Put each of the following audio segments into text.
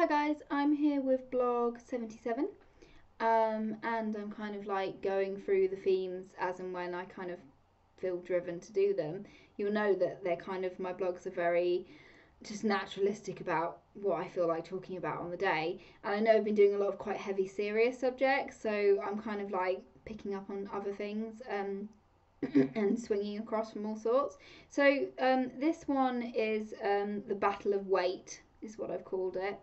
Hi guys, I'm here with blog 77 um, and I'm kind of like going through the themes as and when I kind of feel driven to do them. You'll know that they're kind of, my blogs are very just naturalistic about what I feel like talking about on the day. And I know I've been doing a lot of quite heavy, serious subjects, so I'm kind of like picking up on other things. Um, and swinging across from all sorts. So um, this one is um, the Battle of Weight, is what I've called it.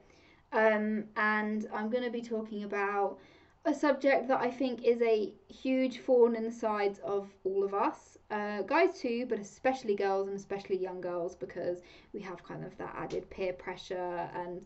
Um, and I'm going to be talking about a subject that I think is a huge thorn in the sides of all of us, uh, guys too, but especially girls and especially young girls because we have kind of that added peer pressure and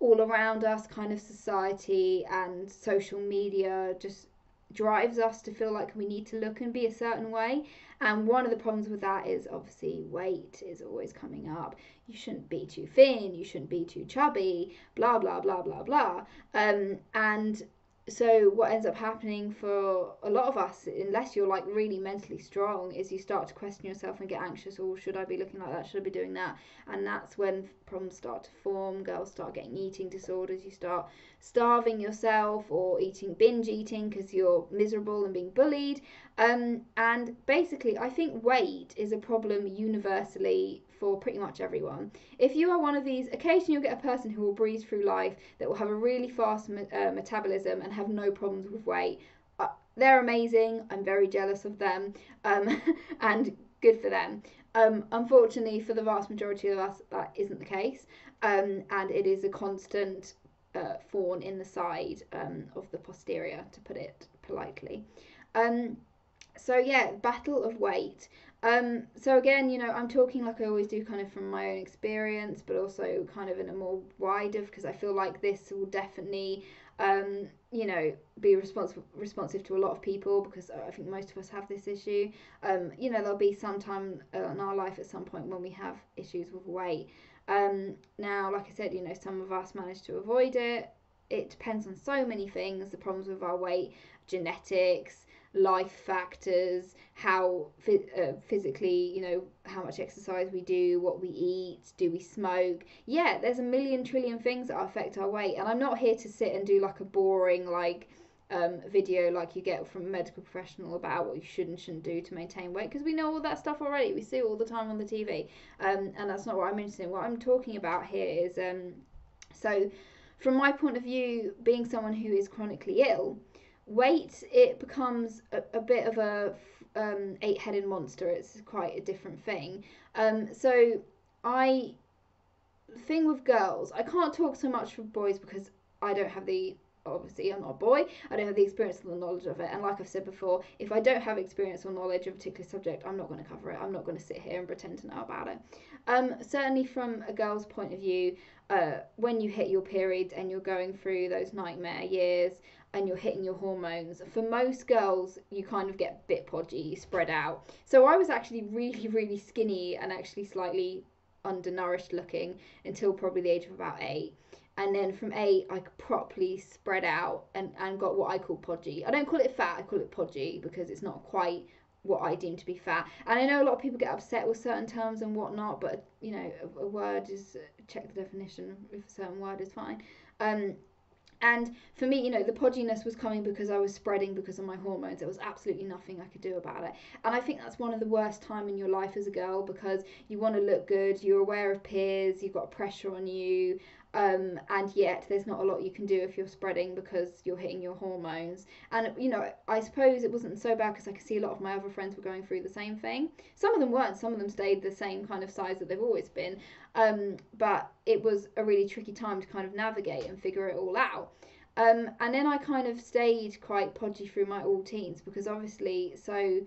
all around us kind of society and social media just drives us to feel like we need to look and be a certain way. And one of the problems with that is obviously weight is always coming up. You shouldn't be too thin, you shouldn't be too chubby, blah, blah, blah, blah, blah. Um, and so what ends up happening for a lot of us unless you're like really mentally strong is you start to question yourself and get anxious or oh, should i be looking like that? Should i be doing that? And that's when problems start to form girls start getting eating disorders you start starving yourself or eating binge eating because you're miserable and being bullied. Um, and basically i think weight is a problem universally for pretty much everyone. If you are one of these, occasionally you'll get a person who will breeze through life that will have a really fast uh, metabolism and have no problems with weight. Uh, they're amazing. I'm very jealous of them, um, and good for them. Um, unfortunately, for the vast majority of us, that isn't the case, um, and it is a constant uh, thorn in the side um, of the posterior, to put it politely. Um, so yeah, battle of weight. Um, so again, you know, I'm talking like I always do, kind of from my own experience, but also kind of in a more wider because I feel like this will definitely, um, you know, be responsive responsive to a lot of people because I think most of us have this issue. Um, you know, there'll be some time uh, in our life at some point when we have issues with weight. Um, now, like I said, you know, some of us manage to avoid it. It depends on so many things. The problems with our weight, genetics life factors, how uh, physically, you know, how much exercise we do, what we eat, do we smoke? Yeah, there's a million trillion things that affect our weight. And I'm not here to sit and do like a boring, like, um, video like you get from a medical professional about what you should and shouldn't do to maintain weight because we know all that stuff already. We see all the time on the TV, um, and that's not what I'm interested in. What I'm talking about here is um, so, from my point of view, being someone who is chronically ill, weight it becomes a, a bit of a um, eight-headed monster. It's quite a different thing. Um, so i thing with girls i can't talk so much for boys because i don't have the obviously I'm not a boy, I don't have the experience or the knowledge of it. And like I've said before, if I don't have experience or knowledge of a particular subject, I'm not going to cover it. I'm not going to sit here and pretend to know about it. Um, certainly from a girl's point of view, uh, when you hit your periods and you're going through those nightmare years, and you're hitting your hormones, for most girls, you kind of get bit podgy, spread out. So I was actually really, really skinny and actually slightly undernourished looking until probably the age of about eight. And then from eight, I properly spread out and, and got what I call podgy. I don't call it fat, I call it podgy because it's not quite what I deem to be fat. And I know a lot of people get upset with certain terms and whatnot, but you know, a, a word is check the definition if a certain word is fine. Um, and for me, you know, the podginess was coming because I was spreading because of my hormones. There was absolutely nothing I could do about it. And I think that's one of the worst time in your life as a girl because you want to look good, you're aware of peers, you've got pressure on you, um, and yet there's not a lot you can do if you're spreading because you're hitting your hormones. And you know, I suppose it wasn't so bad because I could see a lot of my other friends were going through the same thing. Some of them weren't. Some of them stayed the same kind of size that they've always been. Um, but it was a really tricky time to kind of navigate and figure it all out. Um, and then I kind of stayed quite podgy through my all teens because obviously, so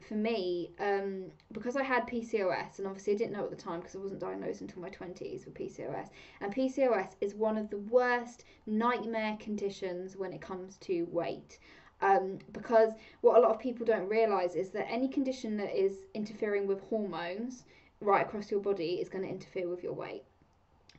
for me, um, because I had PCOS, and obviously I didn't know at the time because I wasn't diagnosed until my 20s with PCOS, and PCOS is one of the worst nightmare conditions when it comes to weight. Um, because what a lot of people don't realize is that any condition that is interfering with hormones right across your body is going to interfere with your weight.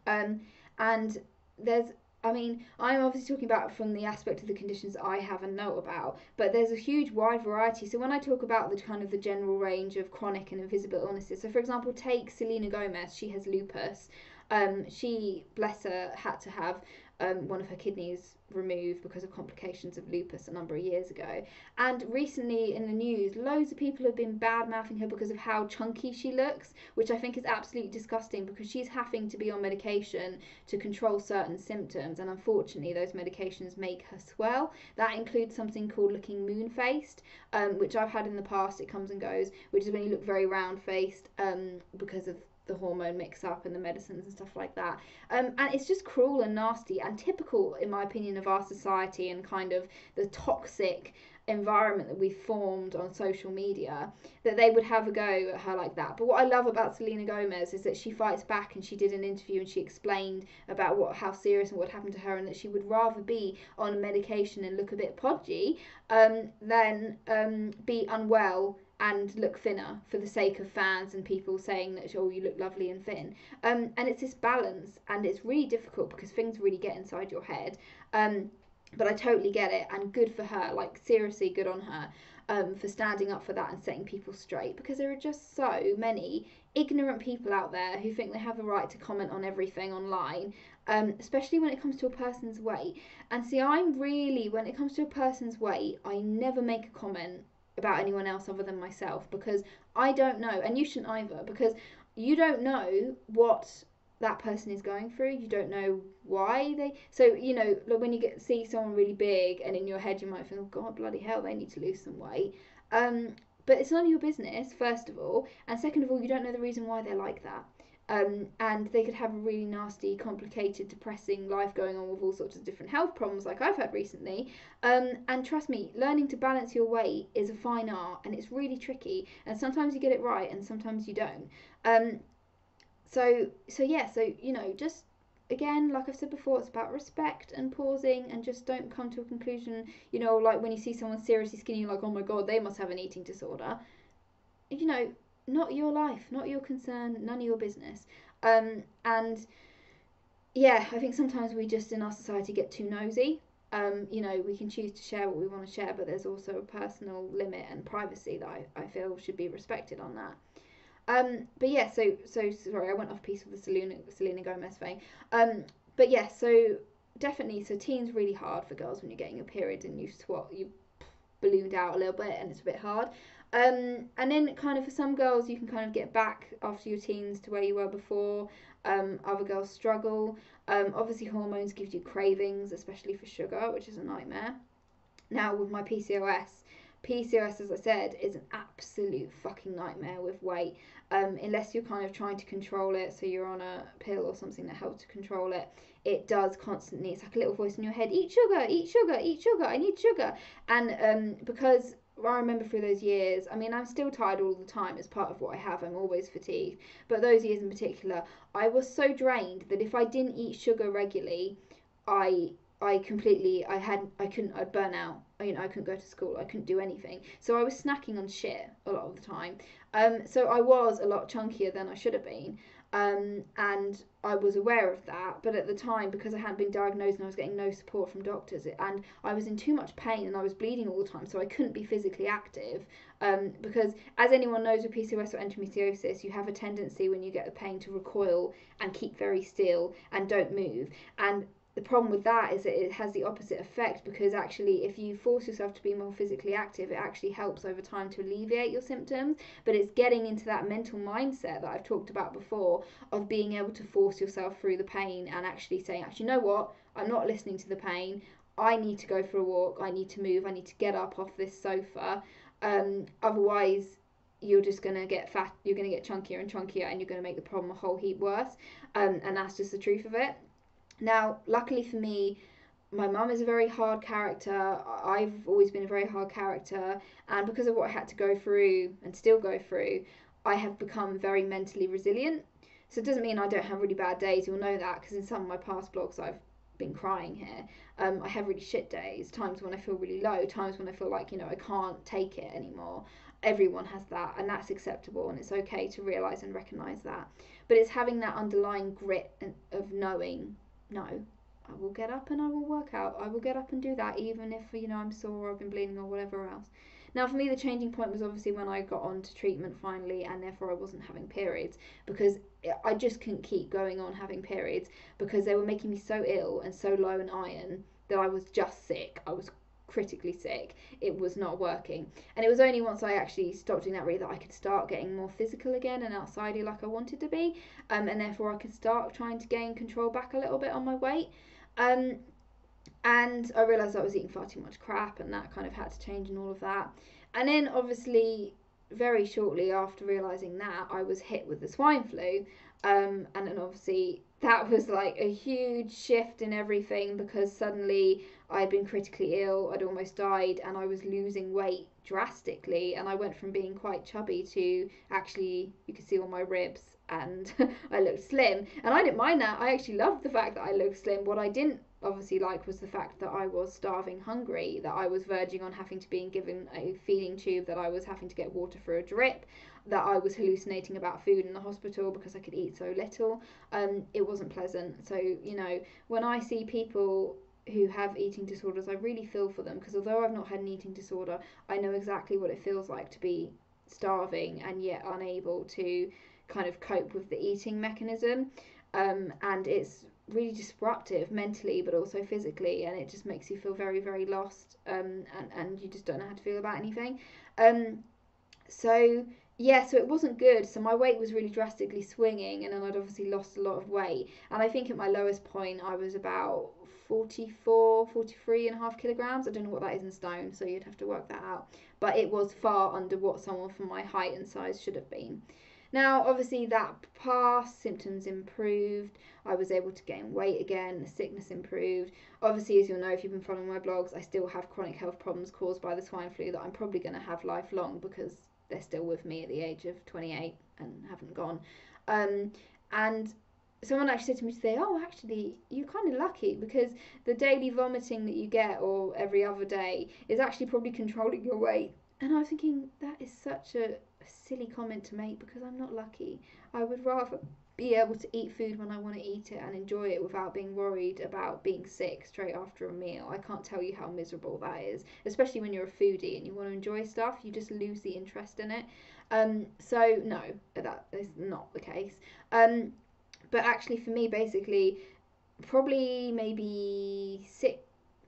Um, and there's I mean, I'm obviously talking about from the aspect of the conditions I have and know about, but there's a huge wide variety. So when I talk about the kind of the general range of chronic and invisible illnesses, so for example, take Selena Gomez, she has lupus. Um, she, bless her, had to have um, one of her kidneys removed because of complications of lupus a number of years ago. And recently in the news, loads of people have been bad mouthing her because of how chunky she looks, which I think is absolutely disgusting because she's having to be on medication to control certain symptoms. And unfortunately, those medications make her swell. That includes something called looking moon faced, um, which I've had in the past. It comes and goes, which is when you look very round faced um, because of the hormone mix up and the medicines and stuff like that. Um, and it's just cruel and nasty and typical, in my opinion, of our society and kind of the toxic environment that we've formed on social media that they would have a go at her like that. But what I love about Selena Gomez is that she fights back and she did an interview and she explained about what how serious and what happened to her and that she would rather be on medication and look a bit podgy um, than um, be unwell and look thinner for the sake of fans and people saying that oh you look lovely and thin. Um, and it's this balance and it's really difficult because things really get inside your head. Um, but I totally get it and good for her like seriously good on her um, for standing up for that and setting people straight because there are just so many ignorant people out there who think they have the right to comment on everything online um, especially when it comes to a person's weight. And see I'm really when it comes to a person's weight I never make a comment about anyone else other than myself because I don't know, and you shouldn't either, because you don't know what that person is going through. You don't know why they. So you know, like when you get see someone really big, and in your head you might think, oh God, bloody hell, they need to lose some weight. Um, but it's none of your business, first of all, and second of all, you don't know the reason why they're like that. Um, and they could have a really nasty, complicated, depressing life going on with all sorts of different health problems, like I've had recently. Um, and trust me, learning to balance your weight is a fine art, and it's really tricky. And sometimes you get it right, and sometimes you don't. Um, so, so yeah, so you know, just again, like I've said before, it's about respect and pausing, and just don't come to a conclusion. You know, like when you see someone seriously skinny, you're like, oh my god, they must have an eating disorder. You know, not your life, not your concern, none of your business. Um, and yeah, I think sometimes we just in our society get too nosy. Um, you know, we can choose to share what we want to share, but there's also a personal limit and privacy that I, I feel should be respected on that. Um, but yeah, so so sorry, I went off piece with the Selena Selena Gomez thing. Um, but yeah, so definitely, so teens really hard for girls when you're getting your period and you swat you ballooned out a little bit and it's a bit hard. Um, and then kind of for some girls, you can kind of get back after your teens to where you were before. Um, other girls struggle. Um, obviously, hormones gives you cravings, especially for sugar, which is a nightmare. Now with my PCOS, PCOS, as I said, is an absolute fucking nightmare with weight. Um, unless you're kind of trying to control it, so you're on a pill or something that helps to control it, it does constantly. It's like a little voice in your head: eat sugar, eat sugar, eat sugar. I need sugar. And um, because I remember through those years, I mean, I'm still tired all the time. It's part of what I have. I'm always fatigued. But those years in particular, I was so drained that if I didn't eat sugar regularly, I I completely I had I couldn't I'd burn out. You know I couldn't go to school. I couldn't do anything. So I was snacking on shit a lot of the time. Um, so I was a lot chunkier than I should have been. Um, and I was aware of that, but at the time, because I hadn't been diagnosed and I was getting no support from doctors, and I was in too much pain and I was bleeding all the time, so I couldn't be physically active. Um, because, as anyone knows with PCOS or endometriosis, you have a tendency when you get the pain to recoil and keep very still and don't move. And the problem with that is that it has the opposite effect because actually if you force yourself to be more physically active it actually helps over time to alleviate your symptoms but it's getting into that mental mindset that I've talked about before of being able to force yourself through the pain and actually saying actually you know what? I'm not listening to the pain. I need to go for a walk. I need to move. I need to get up off this sofa. Um, otherwise you're just going to get fat you're going to get chunkier and chunkier and you're going to make the problem a whole heap worse. Um, and that's just the truth of it now, luckily for me, my mum is a very hard character. I've always been a very hard character, and because of what I had to go through and still go through, I have become very mentally resilient. So it doesn't mean I don't have really bad days. You'll know that because in some of my past blogs, I've been crying here. Um, I have really shit days, times when I feel really low, times when I feel like you know I can't take it anymore. Everyone has that, and that's acceptable, and it's okay to realize and recognize that. But it's having that underlying grit of knowing no, I will get up and I will work out. I will get up and do that, even if you know I'm sore or I've been bleeding or whatever else. Now, for me, the changing point was obviously when I got on to treatment finally, and therefore I wasn't having periods because I just couldn't keep going on having periods because they were making me so ill and so low in iron that I was just sick. I was critically sick. It was not working. And it was only once I actually stopped doing that really that I could start getting more physical again and outsidey like I wanted to be. Um, and therefore I could start trying to gain control back a little bit on my weight. Um, and I realised I was eating far too much crap and that kind of had to change and all of that. And then obviously very shortly after realizing that, I was hit with the swine flu. Um, and then obviously that was like a huge shift in everything because suddenly I'd been critically ill, I'd almost died, and I was losing weight drastically. And I went from being quite chubby to actually, you could see all my ribs and I looked slim. And I didn't mind that. I actually loved the fact that I looked slim. What I didn't obviously like was the fact that I was starving hungry, that I was verging on having to be given a feeding tube, that I was having to get water for a drip, that I was hallucinating about food in the hospital because I could eat so little. Um, it wasn't pleasant. So, you know, when I see people who have eating disorders, I really feel for them because although I've not had an eating disorder, I know exactly what it feels like to be starving and yet unable to kind of cope with the eating mechanism. Um, and it's really disruptive mentally but also physically and it just makes you feel very very lost um, and, and you just don't know how to feel about anything. Um, so yeah so it wasn't good. So my weight was really drastically swinging and then i'd obviously lost a lot of weight. And i think at my lowest point i was about 44 43 and a half kilograms. I don't know what that is in stone so you'd have to work that out. But it was far under what someone from my height and size should have been now, obviously, that passed, symptoms improved, I was able to gain weight again, the sickness improved. Obviously, as you'll know if you've been following my blogs, I still have chronic health problems caused by the swine flu that I'm probably going to have lifelong because they're still with me at the age of 28 and haven't gone. Um, and someone actually said to me today, "Oh, actually, you're kind of lucky because the daily vomiting that you get, or every other day, is actually probably controlling your weight." And I was thinking that is such a silly comment to make because I'm not lucky. I would rather be able to eat food when I want to eat it and enjoy it without being worried about being sick straight after a meal. I can't tell you how miserable that is, especially when you're a foodie and you want to enjoy stuff, you just lose the interest in it. Um, so, no, that is not the case. Um, but actually, for me, basically, probably maybe six,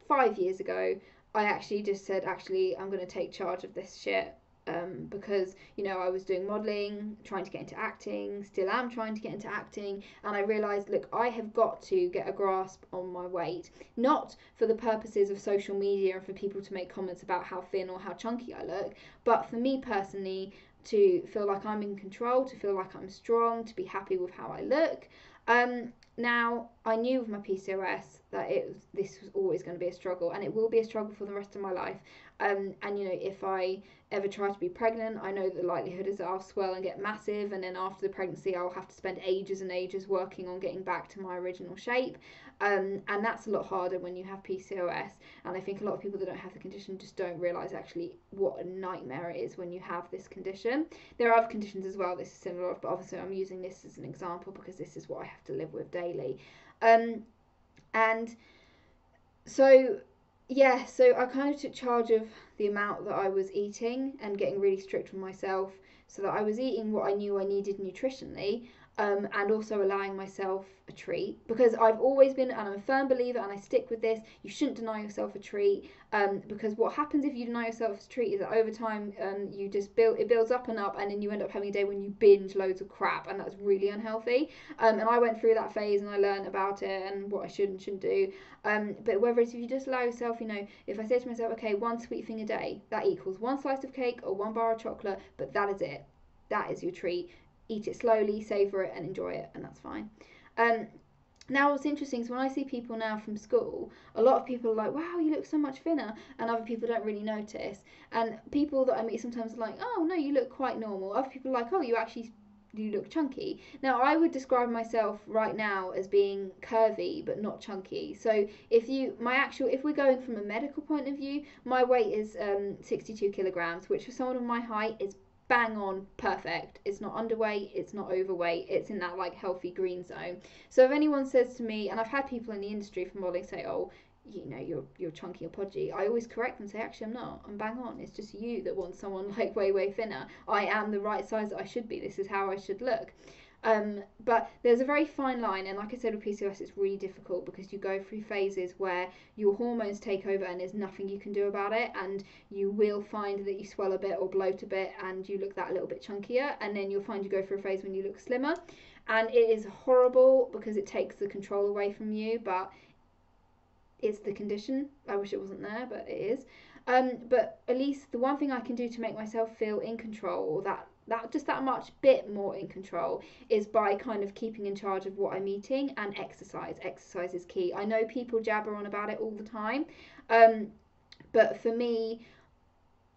five years ago, I actually just said, actually, I'm going to take charge of this shit um, because you know I was doing modeling, trying to get into acting, still am trying to get into acting, and I realized, look, I have got to get a grasp on my weight, not for the purposes of social media and for people to make comments about how thin or how chunky I look, but for me personally to feel like I'm in control, to feel like I'm strong, to be happy with how I look. Um, now I knew with my PCOS that it was, this was always going to be a struggle, and it will be a struggle for the rest of my life. Um, and you know, if I ever try to be pregnant, I know the likelihood is that I'll swell and get massive, and then after the pregnancy, I'll have to spend ages and ages working on getting back to my original shape. Um, and that's a lot harder when you have PCOS. And I think a lot of people that don't have the condition just don't realize actually what a nightmare it is when you have this condition. There are other conditions as well, this is similar, but obviously I'm using this as an example because this is what I have to live with daily. Um, and so yeah, so I kind of took charge of the amount that I was eating and getting really strict with myself so that I was eating what I knew I needed nutritionally um, and also allowing myself a treat because I've always been, and I'm a firm believer, and I stick with this. You shouldn't deny yourself a treat um, because what happens if you deny yourself a treat is that over time um, you just build it builds up and up, and then you end up having a day when you binge loads of crap, and that's really unhealthy. Um, and I went through that phase, and I learned about it and what I should and shouldn't do. Um, but whether it's if you just allow yourself, you know, if I say to myself, okay, one sweet thing a day, that equals one slice of cake or one bar of chocolate, but that is it. That is your treat eat it slowly, savor it, and enjoy it, and that's fine. Um, now, what's interesting is when I see people now from school, a lot of people are like, wow, you look so much thinner, and other people don't really notice. And people that I meet sometimes are like, oh, no, you look quite normal. Other people are like, oh, you actually you look chunky. Now, I would describe myself right now as being curvy but not chunky. So, if you, my actual, if we're going from a medical point of view, my weight is um, 62 kilograms, which for someone of my height is bang on perfect. It's not underweight, it's not overweight, it's in that like healthy green zone. So if anyone says to me, and I've had people in the industry for modeling say, oh, you know you're you're chunky or podgy i always correct them and say actually i'm not i'm bang on it's just you that wants someone like way way thinner i am the right size that i should be this is how i should look um, but there's a very fine line, and like I said with PCOS, it's really difficult because you go through phases where your hormones take over and there's nothing you can do about it, and you will find that you swell a bit or bloat a bit and you look that little bit chunkier, and then you'll find you go through a phase when you look slimmer, and it is horrible because it takes the control away from you, but it's the condition. I wish it wasn't there, but it is. Um, but at least the one thing I can do to make myself feel in control, that that just that much bit more in control is by kind of keeping in charge of what I'm eating and exercise. Exercise is key. I know people jabber on about it all the time, um, but for me,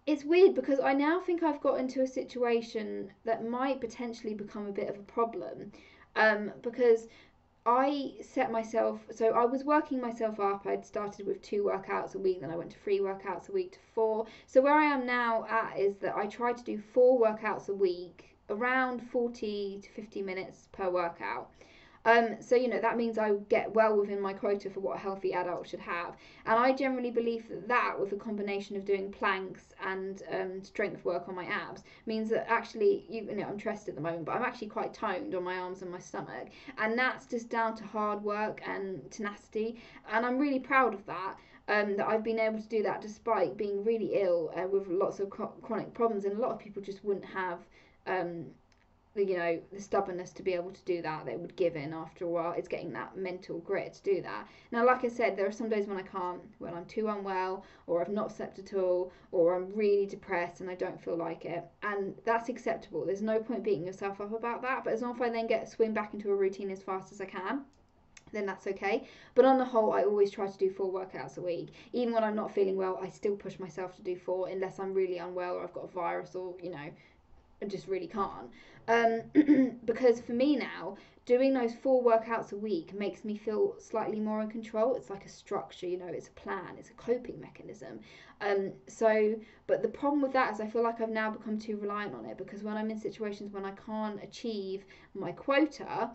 it's weird because I now think I've got into a situation that might potentially become a bit of a problem um, because I set myself so I was working myself up. I'd started with two workouts a week, then I went to three workouts a week to four. So where I am now at is that I try to do four workouts a week, around 40 to 50 minutes per workout. Um, so, you know, that means I get well within my quota for what a healthy adult should have. And I generally believe that that, with a combination of doing planks and um, strength work on my abs, means that actually, you, you know, I'm stressed at the moment, but I'm actually quite toned on my arms and my stomach. And that's just down to hard work and tenacity. And I'm really proud of that. Um, that I've been able to do that despite being really ill uh, with lots of chronic problems, and a lot of people just wouldn't have um, you know the stubbornness to be able to do that they would give in after a while. It's getting that mental grit to do that. Now like i said there are some days when i can't when i'm too unwell or i've not slept at all or i'm really depressed and i don't feel like it. And that's acceptable. There's no point beating yourself up about that. But as long as i then get swing back into a routine as fast as i can then that's okay. But on the whole, I always try to do four workouts a week. Even when I'm not feeling well, I still push myself to do four unless I'm really unwell or I've got a virus or, you know, I just really can't. Um, because for me now, doing those four workouts a week makes me feel slightly more in control. It's like a structure, you know, it's a plan, it's a coping mechanism. Um, so, but the problem with that is I feel like I've now become too reliant on it because when I'm in situations when I can't achieve my quota,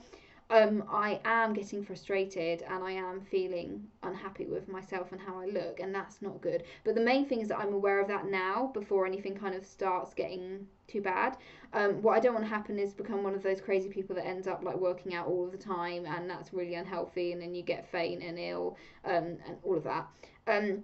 um, I am getting frustrated and I am feeling unhappy with myself and how I look, and that's not good. But the main thing is that I'm aware of that now before anything kind of starts getting too bad. Um, what I don't want to happen is become one of those crazy people that ends up like working out all the time, and that's really unhealthy, and then you get faint and ill, um, and all of that. Um,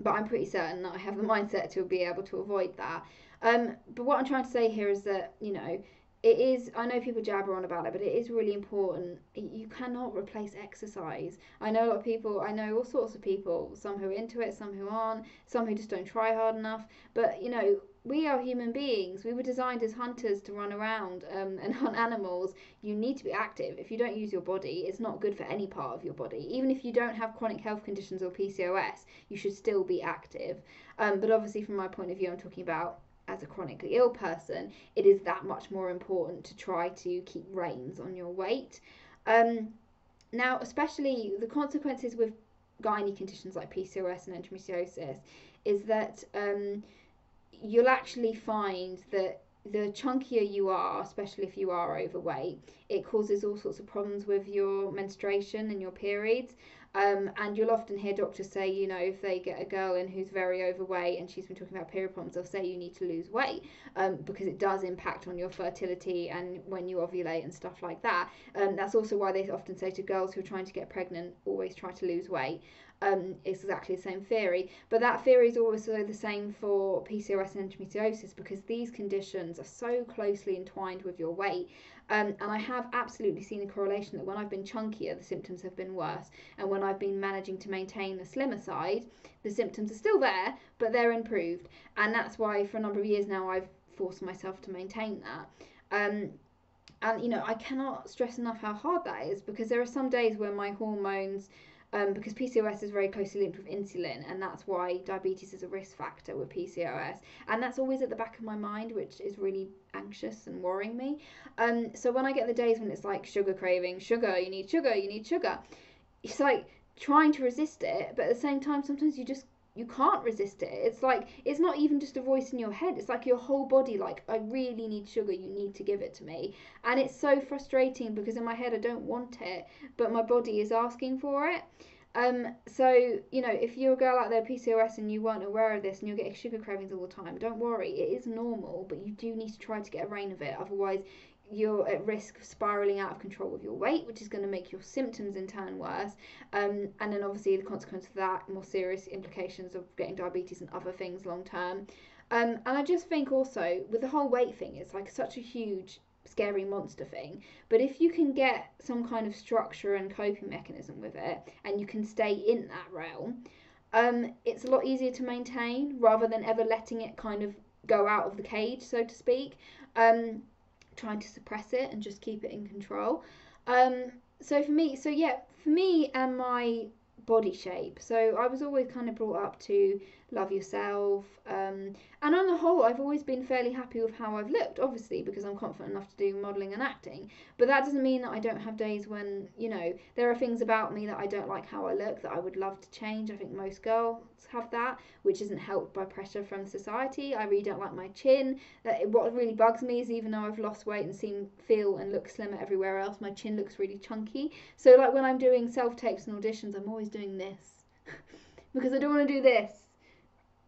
but I'm pretty certain that I have the mindset to be able to avoid that. Um, but what I'm trying to say here is that you know it is i know people jabber on about it but it is really important. You cannot replace exercise. I know a lot of people i know all sorts of people some who are into it some who aren't some who just don't try hard enough. But you know we are human beings. We were designed as hunters to run around um, and hunt animals. You need to be active. If you don't use your body it's not good for any part of your body. Even if you don't have chronic health conditions or pcos you should still be active. Um, but obviously from my point of view i'm talking about as a chronically ill person, it is that much more important to try to keep reins on your weight. Um, now, especially the consequences with gynae conditions like PCOS and endometriosis is that um, you'll actually find that the chunkier you are, especially if you are overweight, it causes all sorts of problems with your menstruation and your periods. Um, and you'll often hear doctors say, you know, if they get a girl in who's very overweight and she's been talking about period problems, they'll say you need to lose weight um, because it does impact on your fertility and when you ovulate and stuff like that. Um, that's also why they often say to girls who are trying to get pregnant, always try to lose weight. Um, it's exactly the same theory, but that theory is also the same for PCOS and endometriosis because these conditions are so closely entwined with your weight um, and I have absolutely seen a correlation that when I've been chunkier, the symptoms have been worse. And when I've been managing to maintain the slimmer side, the symptoms are still there, but they're improved. And that's why for a number of years now I've forced myself to maintain that. Um, and you know, I cannot stress enough how hard that is because there are some days where my hormones um, because PCOS is very closely linked with insulin, and that's why diabetes is a risk factor with PCOS. And that's always at the back of my mind, which is really anxious and worrying me. Um, so when I get the days when it's like sugar craving, sugar, you need sugar, you need sugar, it's like trying to resist it, but at the same time, sometimes you just you can't resist it. It's like it's not even just a voice in your head. It's like your whole body like I really need sugar. You need to give it to me. And it's so frustrating because in my head I don't want it, but my body is asking for it. Um, so you know, if you're a girl out there PCOS and you weren't aware of this and you're getting sugar cravings all the time, don't worry. It is normal, but you do need to try to get a rein of it. Otherwise, you're at risk of spiraling out of control with your weight, which is going to make your symptoms in turn worse. Um, and then obviously the consequence of that, more serious implications of getting diabetes and other things long term. Um, and I just think also with the whole weight thing, it's like such a huge scary monster thing. But if you can get some kind of structure and coping mechanism with it, and you can stay in that realm, um, it's a lot easier to maintain rather than ever letting it kind of go out of the cage, so to speak. Um, trying to suppress it and just keep it in control. Um, so for me, so yeah, for me and my body shape. So I was always kind of brought up to love yourself. Um, and on the whole, I've always been fairly happy with how I've looked, obviously, because I'm confident enough to do modelling and acting. But that doesn't mean that I don't have days when, you know, there are things about me that I don't like how I look that I would love to change. I think most girls have that, which isn't helped by pressure from society. I really don't like my chin. That what really bugs me is even though I've lost weight and seem, feel, and look slimmer everywhere else, my chin looks really chunky. So, like when I'm doing self tapes and auditions, I'm always doing this because I don't want to do this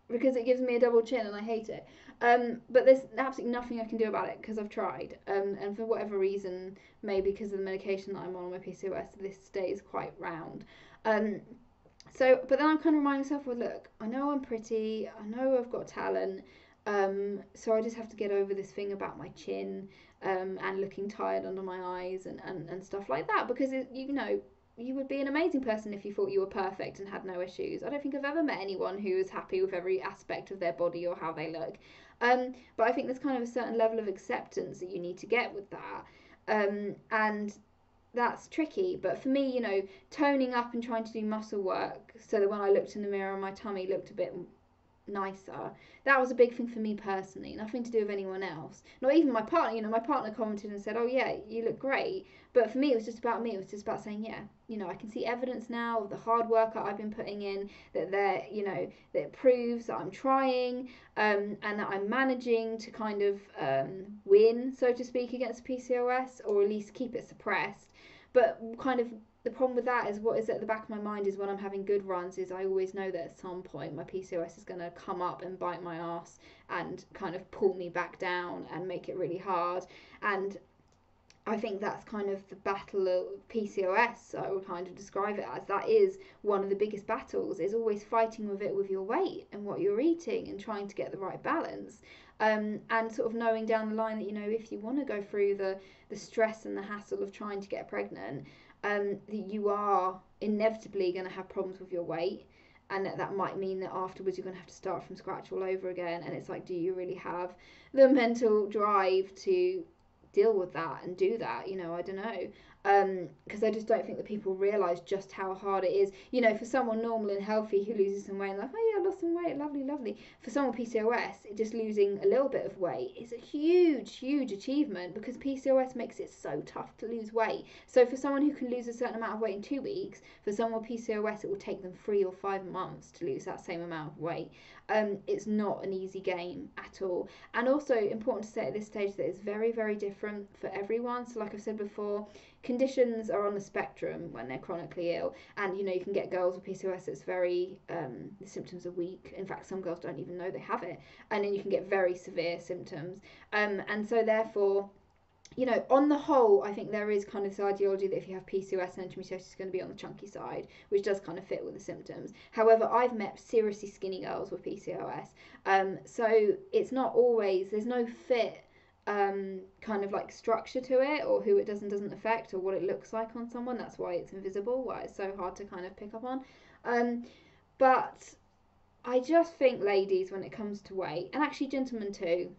because it gives me a double chin and I hate it. Um, but there's absolutely nothing I can do about it because I've tried. Um, and for whatever reason, maybe because of the medication that I'm on, my PCOS, this stays quite round. Um, so, but then I'm kind of reminding myself, well, look, I know I'm pretty, I know I've got talent. Um, so I just have to get over this thing about my chin um, and looking tired under my eyes and, and, and stuff like that because it, you know you would be an amazing person if you thought you were perfect and had no issues. I don't think I've ever met anyone who is happy with every aspect of their body or how they look. Um, but I think there's kind of a certain level of acceptance that you need to get with that. Um, and that's tricky. But for me, you know, toning up and trying to do muscle work so that when I looked in the mirror, my tummy looked a bit nicer. That was a big thing for me personally, nothing to do with anyone else. Not even my partner, you know, my partner commented and said, Oh, yeah, you look great. But for me, it was just about me. It was just about saying, Yeah, you know, I can see evidence now of the hard work that I've been putting in, that there, you know, that proves that I'm trying um, and that I'm managing to kind of um, win, so to speak, against PCOS or at least keep it suppressed. But kind of the problem with that is what is at the back of my mind is when I'm having good runs is I always know that at some point my PCOS is going to come up and bite my ass and kind of pull me back down and make it really hard and I think that's kind of the battle of PCOS. I would kind of describe it as that is one of the biggest battles. Is always fighting with it with your weight and what you're eating and trying to get the right balance. Um, and sort of knowing down the line that you know if you want to go through the the stress and the hassle of trying to get pregnant, um, that you are inevitably going to have problems with your weight and that that might mean that afterwards you're going to have to start from scratch all over again and it's like do you really have the mental drive to deal with that and do that you know i don't know because um, I just don't think that people realise just how hard it is. You know, for someone normal and healthy who loses some weight, like, oh yeah, I lost some weight, lovely, lovely. For someone PCOS, just losing a little bit of weight is a huge, huge achievement because PCOS makes it so tough to lose weight. So for someone who can lose a certain amount of weight in two weeks, for someone with PCOS, it will take them three or five months to lose that same amount of weight. Um, it's not an easy game at all. And also important to say at this stage that it's very, very different for everyone. So like I've said before, conditions are on the spectrum when they're chronically ill. And you know you can get girls with pcos that's very um, the symptoms are weak. In fact some girls don't even know they have it. And then you can get very severe symptoms. Um, and so therefore you know, on the whole, I think there is kind of this ideology that if you have PCOS, and endometriosis is going to be on the chunky side, which does kind of fit with the symptoms. However, I've met seriously skinny girls with PCOS, um, so it's not always there's no fit um, kind of like structure to it or who it does and doesn't affect or what it looks like on someone. That's why it's invisible, why it's so hard to kind of pick up on. Um, but I just think, ladies, when it comes to weight, and actually gentlemen too,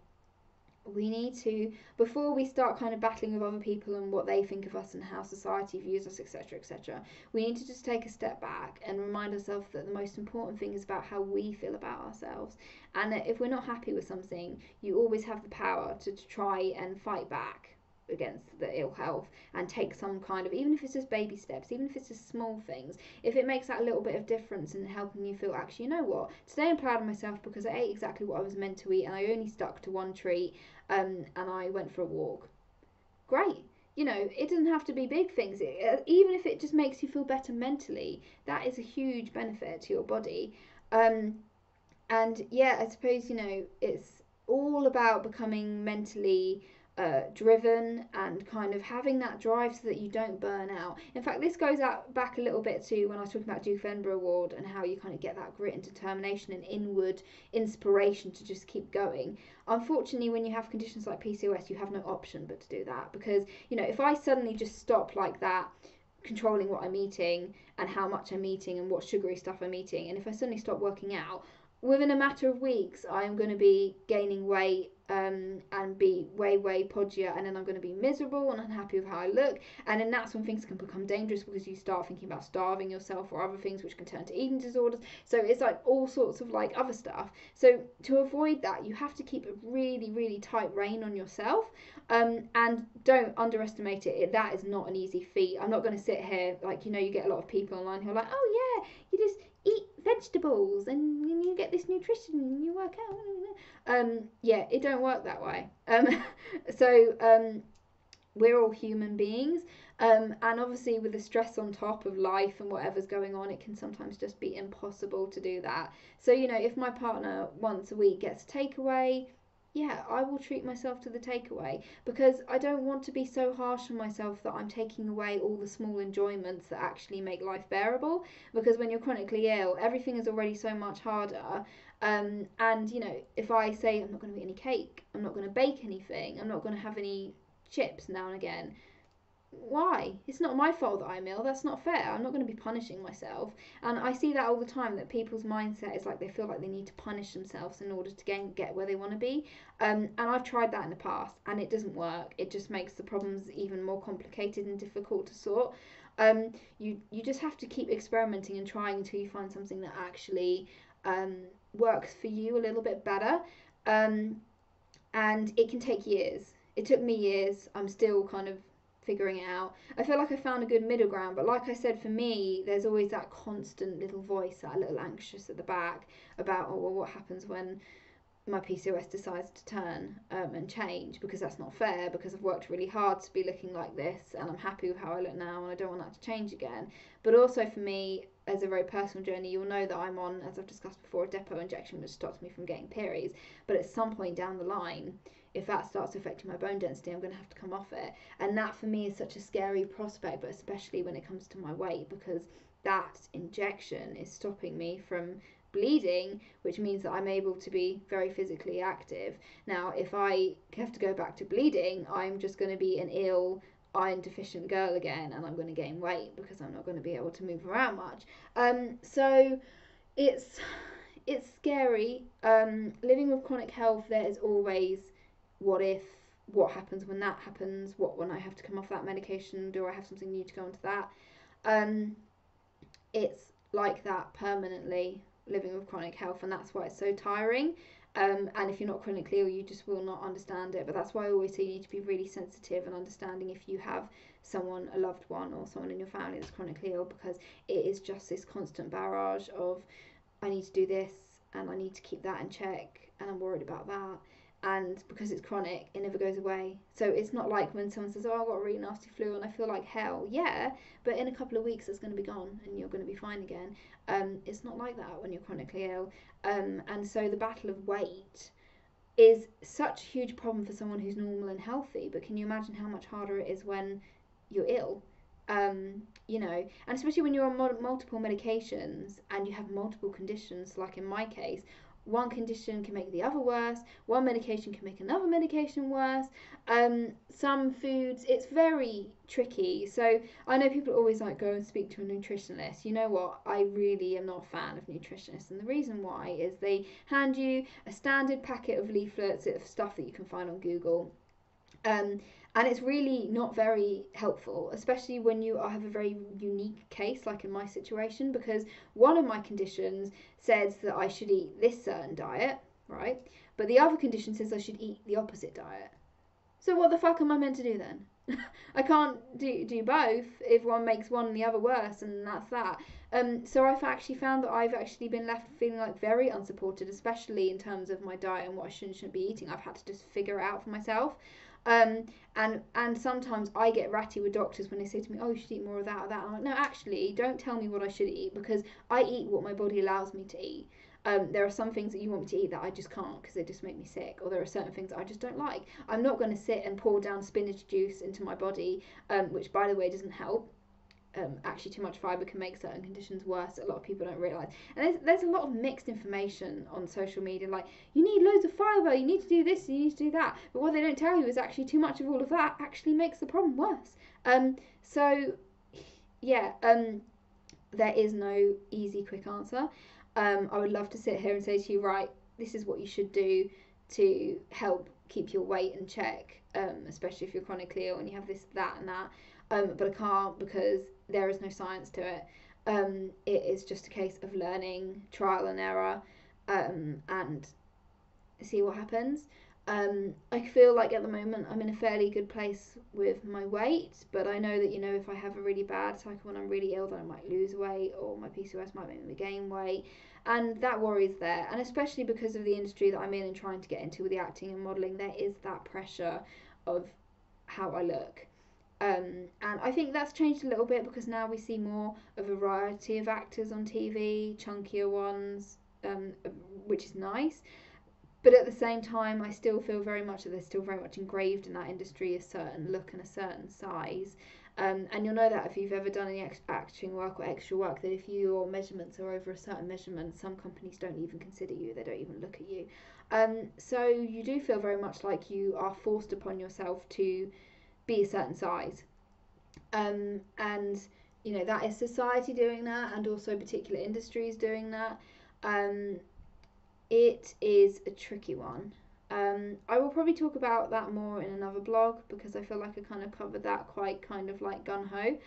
we need to before we start kind of battling with other people and what they think of us and how society views us etc etc we need to just take a step back and remind ourselves that the most important thing is about how we feel about ourselves. And that if we're not happy with something you always have the power to, to try and fight back against the ill health and take some kind of even if it's just baby steps even if it's just small things if it makes that little bit of difference in helping you feel actually you know what? Today i'm proud of myself because i ate exactly what i was meant to eat and i only stuck to one treat um, and I went for a walk. Great. you know, it doesn't have to be big things. It, uh, even if it just makes you feel better mentally, that is a huge benefit to your body. Um, and yeah, I suppose you know it's all about becoming mentally uh, driven and kind of having that drive so that you don't burn out. In fact, this goes out back a little bit to when I was talking about Duke Edinburgh Award and how you kind of get that grit and determination and inward inspiration to just keep going. Unfortunately, when you have conditions like PCOS, you have no option but to do that because you know if I suddenly just stop like that controlling what I'm eating and how much I'm eating and what sugary stuff I'm eating. And if I suddenly stop working out, within a matter of weeks, I'm going to be gaining weight um, and be way, way podgier, and then I'm going to be miserable and unhappy with how I look. And then that's when things can become dangerous because you start thinking about starving yourself or other things which can turn to eating disorders. So it's like all sorts of like other stuff. So to avoid that, you have to keep a really, really tight rein on yourself. Um, and don't underestimate it. That is not an easy feat. I'm not going to sit here like you know you get a lot of people online who are like, oh yeah, you just vegetables and you get this nutrition and you work out. Um, yeah, it don't work that way. Um, so um, we're all human beings. Um, and obviously, with the stress on top of life and whatever's going on, it can sometimes just be impossible to do that. So, you know, if my partner once a week gets a takeaway, yeah, I will treat myself to the takeaway because I don't want to be so harsh on myself that I'm taking away all the small enjoyments that actually make life bearable. Because when you're chronically ill, everything is already so much harder. Um, and you know, if I say I'm not going to eat any cake, I'm not going to bake anything, I'm not going to have any chips now and again, why? It's not my fault that I'm ill. That's not fair. I'm not going to be punishing myself. And I see that all the time that people's mindset is like they feel like they need to punish themselves in order to get, get where they want to be. Um, and I've tried that in the past and it doesn't work. It just makes the problems even more complicated and difficult to sort. Um, you, you just have to keep experimenting and trying until you find something that actually um, works for you a little bit better. Um, and it can take years. It took me years. I'm still kind of figuring it out. I feel like I found a good middle ground, but like I said, for me, there's always that constant little voice, that little anxious at the back about, oh, well, what happens when my PCOS decides to turn um, and change because that's not fair because I've worked really hard to be looking like this and I'm happy with how I look now and I don't want that to change again. But also for me, as a very personal journey, you'll know that I'm on, as I've discussed before, a depot injection which stops me from getting periods. But at some point down the line, if that starts affecting my bone density, I'm going to have to come off it. And that for me is such a scary prospect, but especially when it comes to my weight, because that injection is stopping me from bleeding, which means that I'm able to be very physically active. Now, if I have to go back to bleeding, I'm just going to be an ill, iron deficient girl again, and I'm going to gain weight because I'm not going to be able to move around much. Um, so it's it's scary. Um, living with chronic health, there is always what if what happens when that happens what when i have to come off that medication do i have something new to go into that? Um it's like that permanently living with chronic health and that's why it's so tiring. Um, and if you're not chronically ill you just will not understand it. But that's why i always say you need to be really sensitive and understanding if you have someone a loved one or someone in your family that's chronically ill because it is just this constant barrage of i need to do this and i need to keep that in check and i'm worried about that and because it's chronic, it never goes away. So it's not like when someone says, "Oh, I've got a really nasty flu and I feel like hell." Yeah, but in a couple of weeks, it's going to be gone and you're going to be fine again. Um, it's not like that when you're chronically ill. Um, and so the battle of weight is such a huge problem for someone who's normal and healthy. But can you imagine how much harder it is when you're ill? Um, you know, and especially when you're on multiple medications and you have multiple conditions, like in my case, one condition can make the other worse, one medication can make another medication worse. Um, some foods, it's very tricky. So I know people always like go and speak to a nutritionist. You know what? I really am not a fan of nutritionists, and the reason why is they hand you a standard packet of leaflets of stuff that you can find on Google. Um, and it's really not very helpful, especially when you have a very unique case, like in my situation, because one of my conditions says that I should eat this certain diet, right? But the other condition says I should eat the opposite diet. So what the fuck am I meant to do then? I can't do do both if one makes one and the other worse, and that's that. Um, so I've actually found that I've actually been left feeling like very unsupported, especially in terms of my diet and what I should shouldn't be eating. I've had to just figure it out for myself. Um, and and sometimes I get ratty with doctors when they say to me, "Oh, you should eat more of that or that." I'm like, "No, actually, don't tell me what I should eat because I eat what my body allows me to eat." Um, there are some things that you want me to eat that I just can't because they just make me sick, or there are certain things I just don't like. I'm not going to sit and pour down spinach juice into my body, um, which, by the way, doesn't help. Um, actually, too much fiber can make certain conditions worse. A lot of people don't realize, and there's there's a lot of mixed information on social media. Like you need loads of fiber, you need to do this, you need to do that. But what they don't tell you is actually too much of all of that actually makes the problem worse. Um, so yeah, um, there is no easy quick answer. Um, I would love to sit here and say to you, right, this is what you should do to help keep your weight in check, um, especially if you're chronically ill and you have this, that, and that. Um, but I can't because there is no science to it. Um, it is just a case of learning, trial and error, um, and see what happens. Um, I feel like at the moment I'm in a fairly good place with my weight, but I know that you know if I have a really bad cycle when I'm really ill, then I might lose weight, or my PCOS might make me gain weight, and that worries there. And especially because of the industry that I'm in and trying to get into with the acting and modelling, there is that pressure of how I look. Um, and I think that's changed a little bit because now we see more a variety of actors on TV, chunkier ones, um, which is nice but at the same time, I still feel very much that they're still very much engraved in that industry a certain look and a certain size. Um, and you'll know that if you've ever done any acting work or extra work, that if your measurements are over a certain measurement, some companies don't even consider you, they don't even look at you. Um, so you do feel very much like you are forced upon yourself to be a certain size. Um, and, you know, that is society doing that, and also particular industries doing that. Um, it is a tricky one. Um, I will probably talk about that more in another blog because I feel like I kind of covered that quite kind of like gun ho.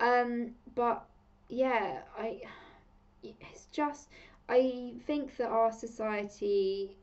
Um, but yeah, I it's just I think that our society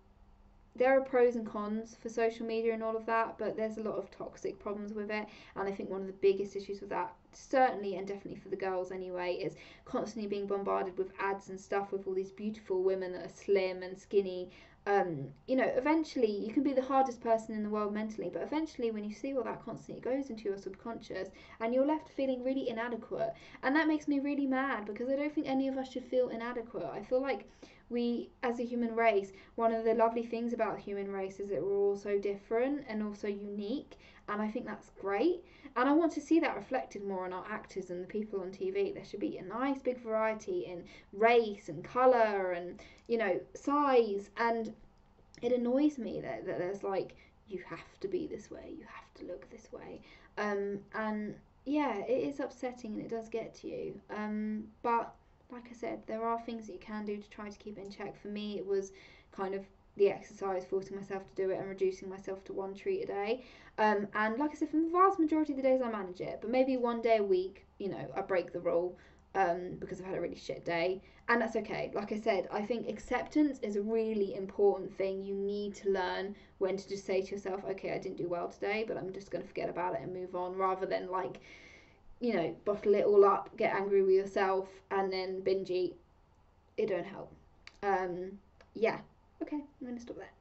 there are pros and cons for social media and all of that, but there's a lot of toxic problems with it. And I think one of the biggest issues with that, certainly and definitely for the girls anyway, is constantly being bombarded with ads and stuff with all these beautiful women that are slim and skinny. Um, you know, eventually you can be the hardest person in the world mentally, but eventually when you see all that constantly, it goes into your subconscious and you're left feeling really inadequate. And that makes me really mad because I don't think any of us should feel inadequate. I feel like we as a human race one of the lovely things about human race is that we're all so different and also unique and i think that's great. And i want to see that reflected more in our actors and the people on tv there should be a nice big variety in race and color and you know size and it annoys me that, that there's like you have to be this way you have to look this way. Um, and yeah it is upsetting and it does get to you. Um, but like I said, there are things that you can do to try to keep it in check. For me, it was kind of the exercise, forcing myself to do it and reducing myself to one treat a day. Um, and like I said, for the vast majority of the days, I manage it. But maybe one day a week, you know, I break the rule um, because I've had a really shit day. And that's okay. Like I said, I think acceptance is a really important thing. You need to learn when to just say to yourself, okay, I didn't do well today, but I'm just going to forget about it and move on rather than like you know, bottle it all up, get angry with yourself, and then binge eat. It don't help. Um, yeah. Okay, I'm gonna stop there.